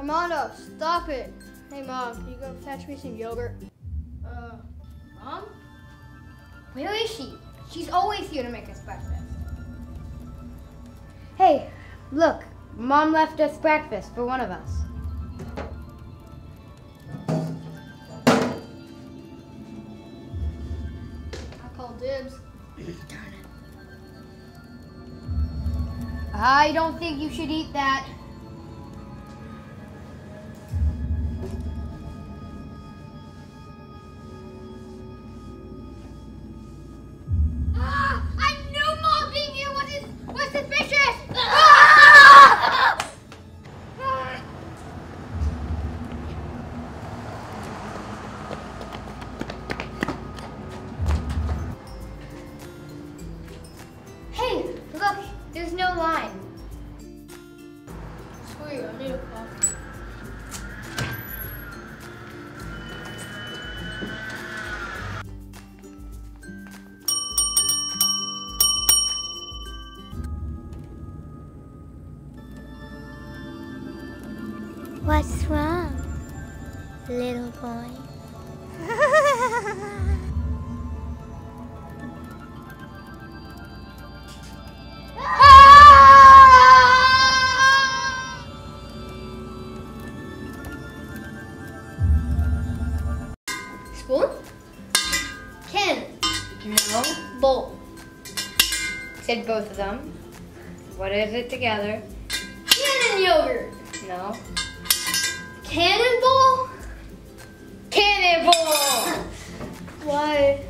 Armando, stop it. Hey, Mom, can you go fetch me some yogurt? Uh, Mom? Where is she? She's always here to make us breakfast. Hey, look. Mom left us breakfast for one of us. I call dibs. Darn it. I don't think you should eat that. There's no line. Sweet, I need a coffee. What's wrong, little boy? Spoon? Can. No. Bowl. Said both of them. What is it together? Cannon yogurt. No. Cannonball? Cannonball! Why?